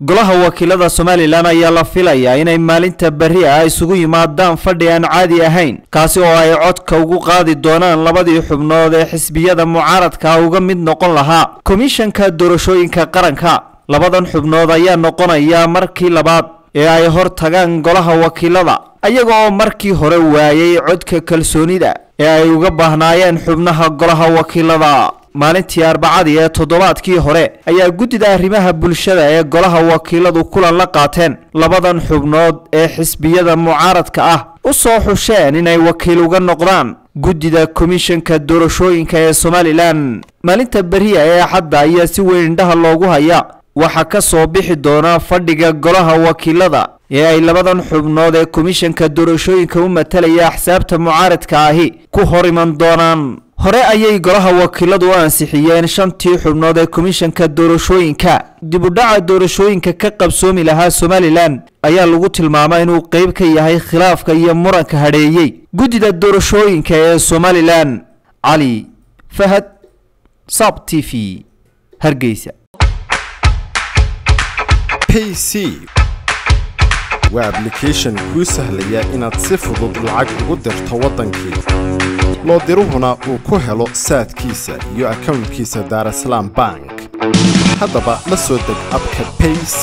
golaha wakiilada somalilan ayaa la filayaa inay maalinta berri ah isugu yimaadaan fadhi aan caadi ahayn kaasi oo ay codka ugu qaadi doonaan labadii xubnood ee xisbiyada mucaaradka uga mid noqon lahaa komishanka doorashooyinka qaranka. Labadan xubnood ayaa noqonaya markii labaad ee ay hor tagaan golaha wakiilada ayaga oo markii hore waayay codka kalsoonida ee ay uga baahnaayeen xubnaha golaha wakiilada maalintii arbacadii ee toddobaadkii hore ayaa guddida arrimaha bulshada ee golaha wakiiladu kulan la qaateen. Labadan xubnood ee xisbiyada mucaaradka ah u soo xusheen inay wakiil uga noqdaan guddida komishanka doorashooyinka ee somalilan. Maalinta beriya ee axadda ayaa si weyn indhaha loogu haya. Waxaa ka soo bixi doona fadhiga golaha wakiilada ee ay labadan xubnood ee komishanka doorashooyinka u matalaya axsaabta mucaaradka ahi ku hor iman doonaan hore ayay golaha wakiiladu u ansixiyeen shantii xubnood ee komishanka doorashooyinka. Dibudhaca doorashooyinka ka qabsoomi lahaa somalilan ayaa lagu tilmaamay inuu qeyb ka yahay khilaafka iyo muranka hadheeyey guddida doorashooyinka ee somalilan cali fahad sab t v hargeysa. Payc waa ablication kuu sahlaya inaad si fudud lacag ugu dirto waddankii loo diruhuna uu ku helo saadkiisa iyo akownkiisa daarasalaam bank. Haddaba la soo deg abka payc